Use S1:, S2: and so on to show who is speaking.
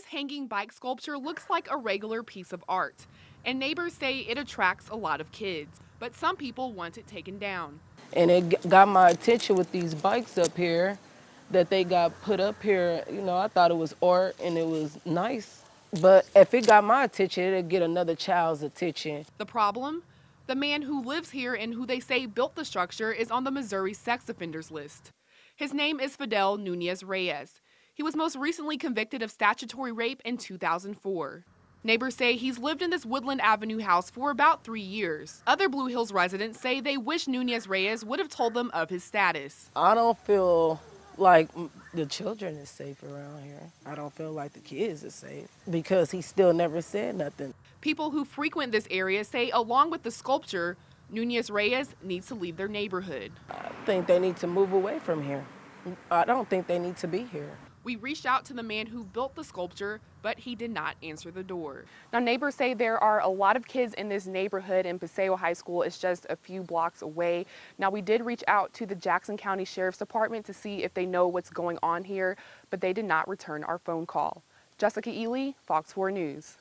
S1: This hanging bike sculpture looks like a regular piece of art, and neighbors say it attracts a lot of kids, but some people want it taken down.
S2: And it got my attention with these bikes up here that they got put up here. You know, I thought it was art and it was nice. But if it got my attention, it'd get another child's attention.
S1: The problem? The man who lives here and who they say built the structure is on the Missouri sex offenders list. His name is Fidel Nunez Reyes. He was most recently convicted of statutory rape in 2004. Neighbors say he's lived in this Woodland Avenue house for about three years. Other Blue Hills residents say they wish Nunez Reyes would have told them of his status.
S2: I don't feel like the children is safe around here. I don't feel like the kids are safe because he still never said nothing.
S1: People who frequent this area say along with the sculpture, Nunez Reyes needs to leave their neighborhood.
S2: I think they need to move away from here. I don't think they need to be here.
S1: We reached out to the man who built the sculpture, but he did not answer the door. Now, neighbors say there are a lot of kids in this neighborhood, and Paseo High School is just a few blocks away. Now, we did reach out to the Jackson County Sheriff's Department to see if they know what's going on here, but they did not return our phone call. Jessica Ely, Fox 4 News.